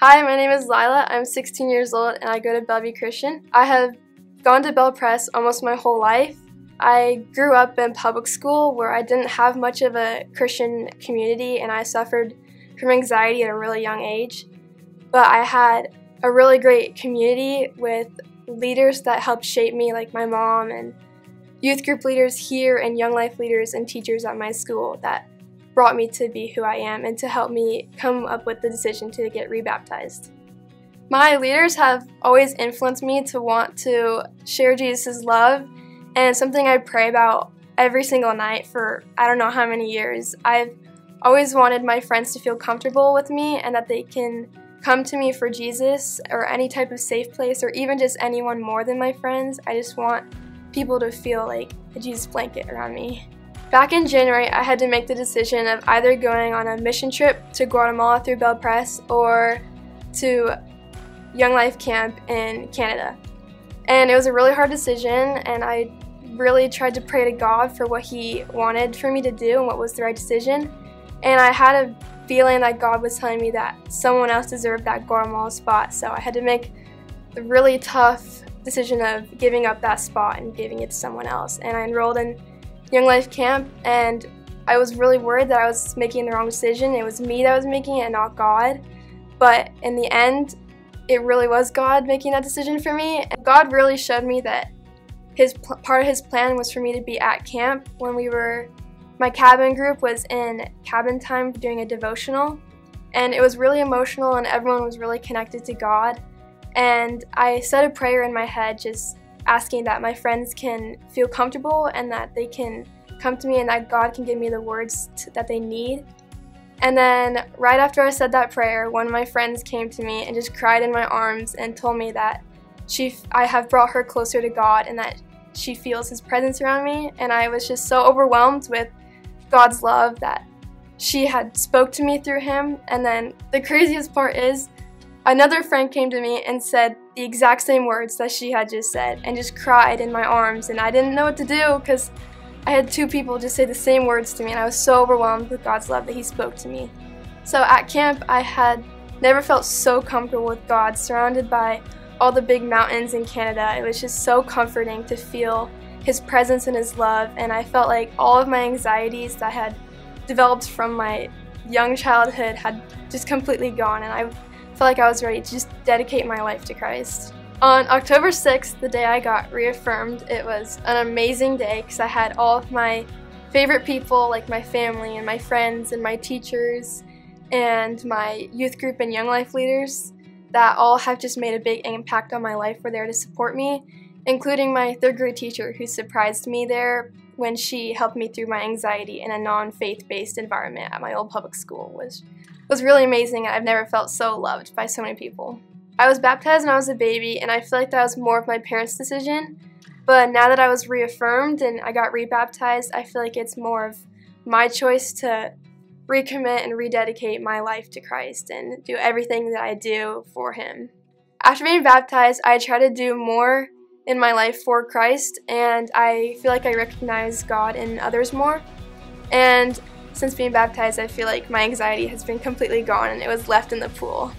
Hi, my name is Lila. I'm 16 years old and I go to Bellevue Christian. I have gone to BelPres almost my whole life. I grew up in public school where I didn't have much of a Christian community and I suffered from anxiety at a really young age. But I had a really great community with leaders that helped shape me, like my mom and youth group leaders here and young life leaders and teachers at my school that brought me to be who I am and to help me come up with the decision to get rebaptized. My leaders have always influenced me to want to share Jesus' love, and something I pray about every single night for I don't know how many years. I've always wanted my friends to feel comfortable with me and that they can come to me for Jesus or any type of safe place or even just anyone more than my friends. I just want people to feel like a Jesus blanket around me. Back in January, I had to make the decision of either going on a mission trip to Guatemala through BelPres or to Young Life Camp in Canada. And it was a really hard decision, and I really tried to pray to God for what He wanted for me to do and what was the right decision. And I had a feeling that God was telling me that someone else deserved that Guatemala spot, so I had to make the really tough decision of giving up that spot and giving it to someone else. And I enrolled in Young Life Camp, and I was really worried that I was making the wrong decision. It was me that was making it, and not God. But in the end, it really was God making that decision for me. And God really showed me that his part of his plan was for me to be at camp when we were my cabin group was in cabin time doing a devotional and it was really emotional and everyone was really connected to God and I said a prayer in my head just asking that my friends can feel comfortable and that they can come to me and that God can give me the words that they need. And then right after I said that prayer, one of my friends came to me and just cried in my arms and told me that she I have brought her closer to God and that she feels his presence around me and I was just so overwhelmed with God's love that she had spoke to me through him and then the craziest part is Another friend came to me and said the exact same words that she had just said and just cried in my arms and I didn't know what to do because I had two people just say the same words to me and I was so overwhelmed with God's love that he spoke to me. So at camp I had never felt so comfortable with God surrounded by all the big mountains in Canada. It was just so comforting to feel his presence and his love and I felt like all of my anxieties that had developed from my young childhood had just completely gone and I felt like I was ready to just dedicate my life to Christ. On October 6th, the day I got reaffirmed, it was an amazing day because I had all of my favorite people, like my family and my friends and my teachers and my youth group and young life leaders that all have just made a big impact on my life were there to support me, including my third grade teacher who surprised me there when she helped me through my anxiety in a non-faith based environment at my old public school was was really amazing. I've never felt so loved by so many people. I was baptized when I was a baby, and I feel like that was more of my parents' decision. But now that I was reaffirmed and I got rebaptized, I feel like it's more of my choice to recommit and rededicate my life to Christ and do everything that I do for Him. After being baptized, I try to do more in my life for Christ, and I feel like I recognize God in others more. And since being baptized, I feel like my anxiety has been completely gone and it was left in the pool.